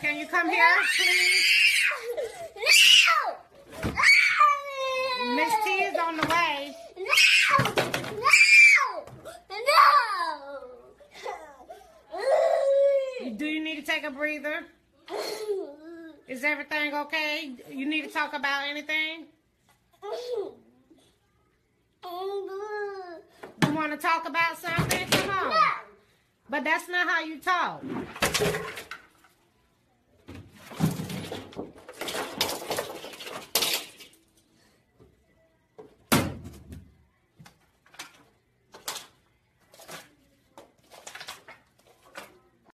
can you come here, please? No! No! Miss T is on the way. No! No! No! Do you need to take a breather? Is everything okay? You need to talk about anything? You want to talk about something? Come on. But that's not how you talk.